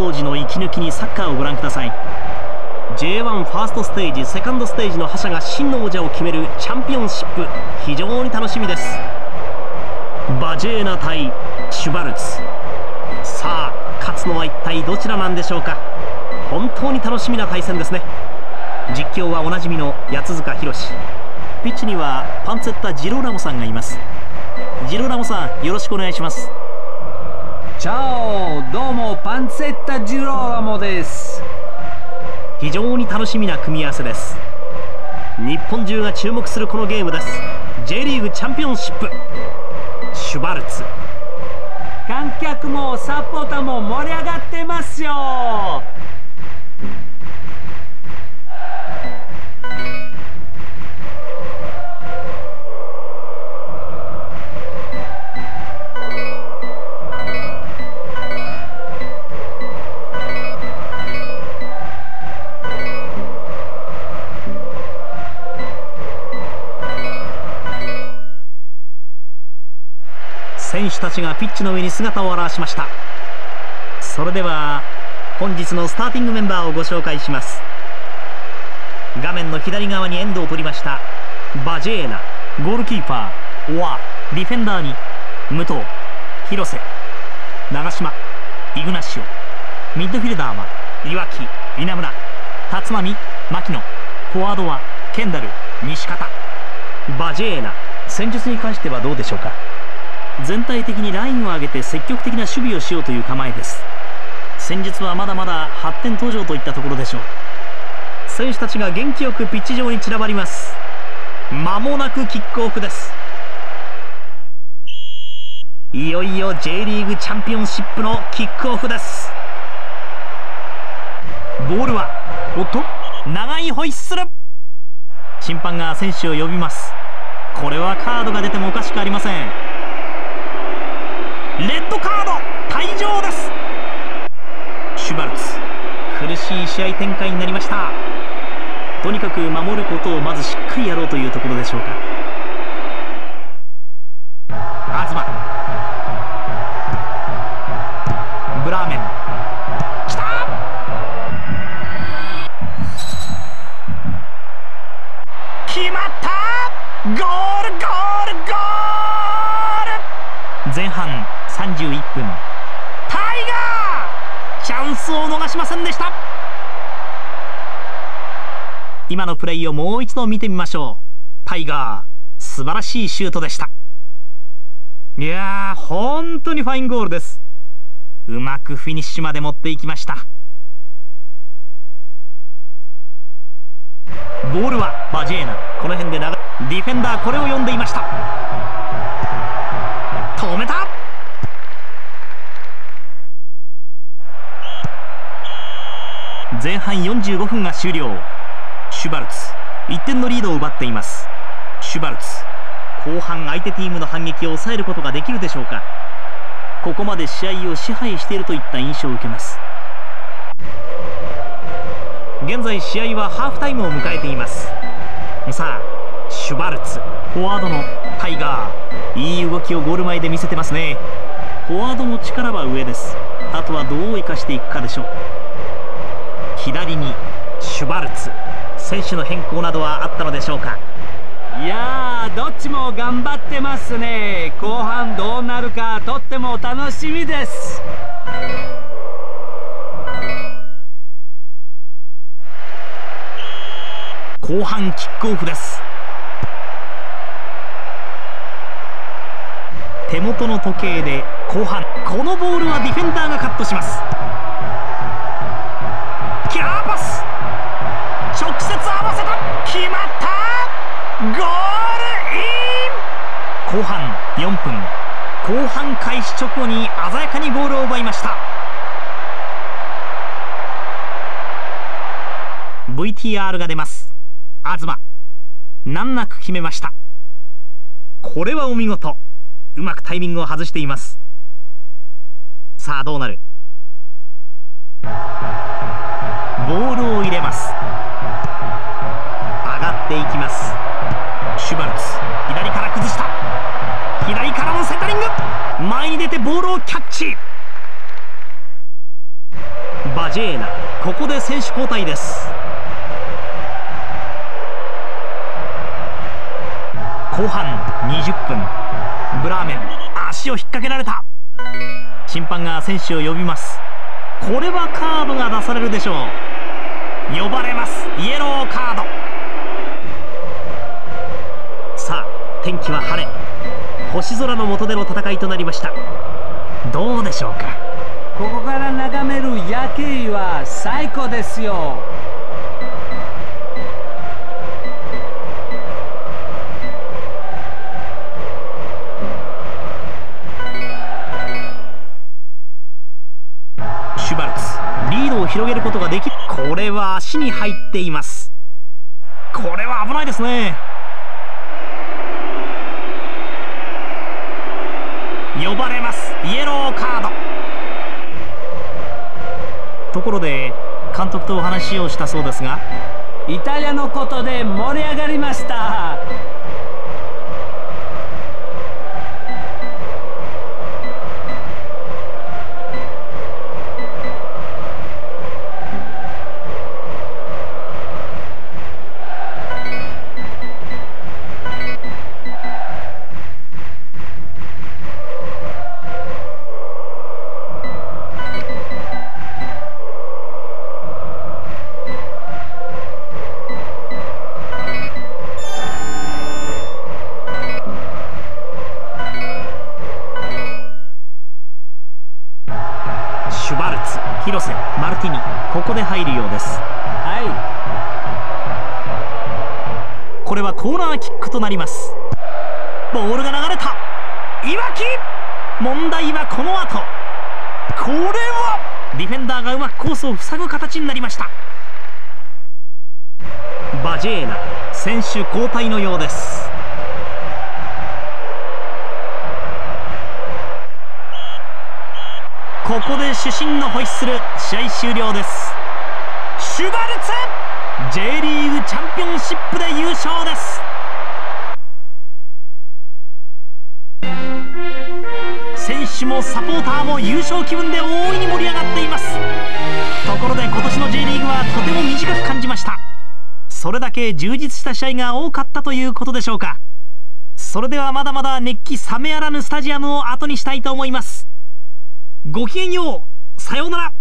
放送時の息抜きにサッカーをご覧ください。J1 ファーストステージセカンドステージの覇者が真の王者を決めるチャンピオンシップ。非常に楽しみです。バジェーナ対シュバルツ。さあ勝つのは一体どちらなんでしょうか。本当に楽しみな対戦ですね。実況はおなじみの八塚博ピッチにはパンツェッタ・ジローラモさんがいます。ジローラモさんよろしくお願いします。チャオどうもパンツェッタ・ジローラモです。非常に楽しみな組み合わせです。日本中が注目するこのゲームです。J リーグチャンピオンシップ。シュバルツ。観客もサポーターも盛り上がってますよ手たちがピッチの上に姿を現しました。それでは本日のスターティングメンバーをご紹介します。画面の左側にエンドを取りましたバジェーナゴールキーパーオアディフェンダーに武藤広瀬長島イグナシオミッドフィルダーは岩木稲村立浪牧野フォワードはケンダル西方。バジェーナ戦術に関してはどうでしょうか？全体的にラインを上げて積極的な守備をしようという構えです。戦術はまだまだ発展途上といったところでしょう。選手たちが元気よくピッチ上に散らばります。間もなくキックオフです。いよいよ J リーグチャンピオンシップのキックオフです。ボールはおっと長いホイッスル。審判が選手を呼びます。これはカードが出てもおかしくありません。レッドカード退場です。シュバルツ苦しい試合展開になりました。とにかく守ることをまずしっかりやろうというところでしょうか。東。ブラーメン。きた。決まった。ゴールゴールゴール。前半。31分。タイガー!チャンスを逃しませんでした。今のプレーをもう一度見てみましょう。タイガー素晴らしいシュートでした。いやー本当にファインゴールです。うまくフィニッシュまで持っていきました。ボールはバジェーナ。この辺で長ディフェンダーこれを読んでいました。前半45分が終了。シュバルツ。1点のリードを奪っています。シュバルツ。後半相手チームの反撃を抑えることができるでしょうか。ここまで試合を支配しているといった印象を受けます。現在試合はハーフタイムを迎えています。さあシュバルツ。フォワードのタイガー。いい動きをゴール前で見せてますね。フォワードの力は上です。あとはどう生かしていくかでしょう。左にシュバルツ。選手の変更などはあったのでしょうか？いやーどっちも頑張ってますね。後半どうなるかとっても楽しみです。後半キックオフです。手元の時計で後半。このボールはディフェンダーがカットします半開始直後に鮮やかにゴールを奪いました。VTR が出ます。東難なく決めました。これはお見事。うまくタイミングを外しています。さあどうなる？ボールを入れます。をキャッチ。バジェーナここで選手交代です。後半20分。ブラーメン足を引っ掛けられた。審判が選手を呼びます。これはカードが出されるでしょう。呼ばれます。イエローカード。さあ天気は晴れ。星空の下での戦いとなりました。どうでしょうか？ここから眺める夜景は最高ですよ。シュバルツリードを広げることができこれは足に入っています。これは危ないですね呼ばれます。イエローカード。ところで監督とお話をしたそうですがイタリアのことで盛り上がりました。広瀬マルティニここで入るようです。はこれはコーナーキックとなります。ボールが流れた。いわき問題はこの後。これは。ディフェンダーがうまくコースを塞ぐ形になりました。バジェーナ選手交代のようですここで主審のホイッスル試合終了です。シュバルツ J リーグチャンピオンシップで優勝です。選手もサポーターも優勝気分で大いに盛り上がっています。ところで今年の J リーグはとても短く感じました。それだけ充実した試合が多かったということでしょうか。それではまだまだ熱気冷めやらぬスタジアムを後にしたいと思います。ごきげんよう。さようなら。